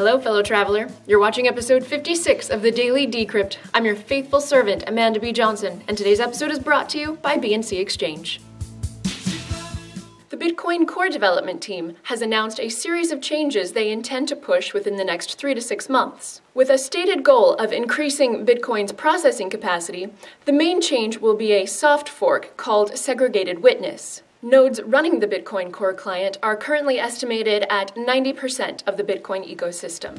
Hello, fellow traveler. You're watching episode 56 of the Daily Decrypt. I'm your faithful servant, Amanda B. Johnson, and today's episode is brought to you by B&C Exchange. The Bitcoin core development team has announced a series of changes they intend to push within the next three to six months. With a stated goal of increasing Bitcoin's processing capacity, the main change will be a soft fork called Segregated Witness. Nodes running the Bitcoin Core client are currently estimated at 90% of the Bitcoin ecosystem.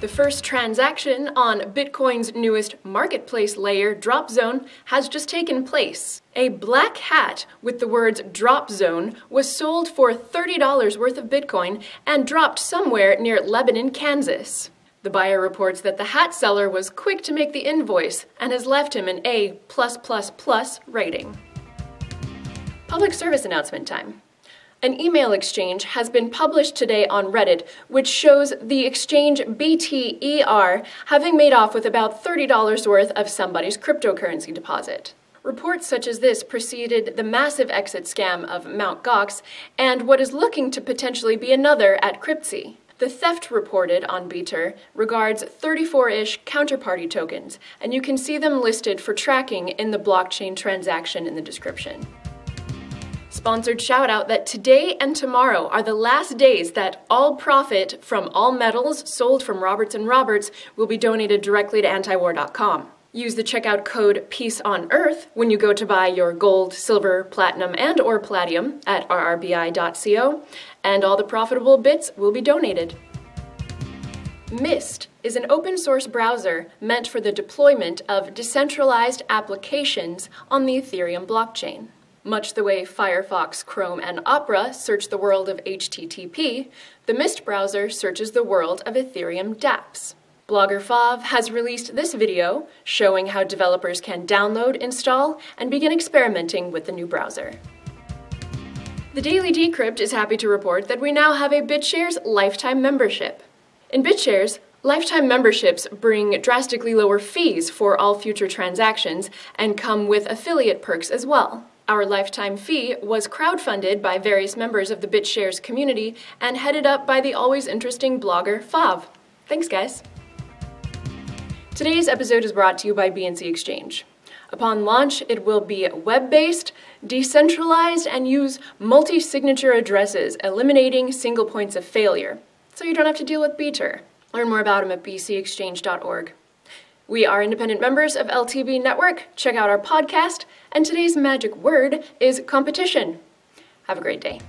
The first transaction on Bitcoin's newest marketplace layer, Dropzone, has just taken place. A black hat with the words Drop Zone was sold for $30 worth of Bitcoin and dropped somewhere near Lebanon, Kansas. The buyer reports that the hat seller was quick to make the invoice and has left him an A rating. Public service announcement time. An email exchange has been published today on Reddit, which shows the exchange BTER having made off with about $30 worth of somebody's cryptocurrency deposit. Reports such as this preceded the massive exit scam of Mt. Gox and what is looking to potentially be another at Cryptsy. The theft reported on BTER regards 34 ish counterparty tokens, and you can see them listed for tracking in the blockchain transaction in the description. Sponsored shout out that today and tomorrow are the last days that all profit from all metals sold from Roberts and Roberts will be donated directly to antiwar.com. Use the checkout code Peace on Earth when you go to buy your gold, silver, platinum, and or palladium at rrbi.co, and all the profitable bits will be donated. Mist is an open source browser meant for the deployment of decentralized applications on the Ethereum blockchain. Much the way Firefox, Chrome, and Opera search the world of HTTP, the Mist browser searches the world of Ethereum dApps. Blogger Fav has released this video showing how developers can download, install, and begin experimenting with the new browser. The Daily Decrypt is happy to report that we now have a BitShares lifetime membership. In BitShares, Lifetime memberships bring drastically lower fees for all future transactions and come with affiliate perks as well. Our lifetime fee was crowdfunded by various members of the BitShares community and headed up by the always interesting blogger Fav. Thanks, guys. Today's episode is brought to you by B&C Exchange. Upon launch, it will be web based, decentralized, and use multi signature addresses, eliminating single points of failure, so you don't have to deal with BTER. Learn more about them at bcexchange.org. We are independent members of LTB Network. Check out our podcast, and today's magic word is competition. Have a great day.